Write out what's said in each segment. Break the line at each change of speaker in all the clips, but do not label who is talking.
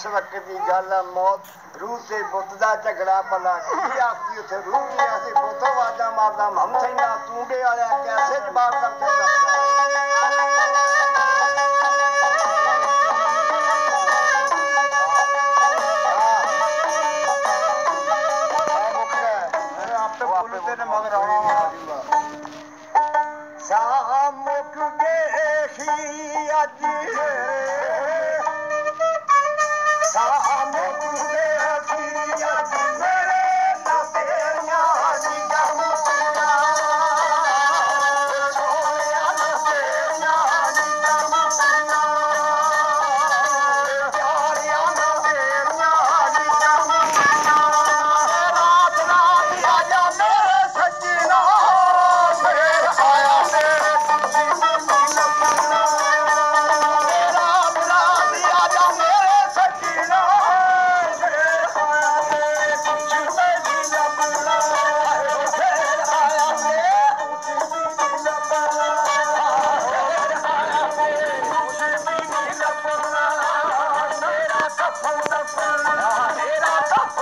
ਇਸ ਵਕਤ ਦੀ ਗੱਲ ਆ ਮੌਤ ਰੂਹ ਤੇ ਬੁੱਤ ਦਾ ਝਗੜਾ ਪਲਾ ਕੀ ਆਪਦੀ ਉਥੇ ਰੂਹ ਦੀ ਆਸੀ ਬੁੱਤੋ ਵਾਜਾ ਮਾਰਦਾ ਹਮਥੇ ਨਾ ਤੂੰਡੇ ਵਾਲਿਆ ਕੈਸੇ ਜਵਾਬ ਕਰ ਦਿੰਦਾ शाम खे Hold up, hold up.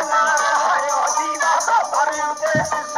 I'm not going to be able.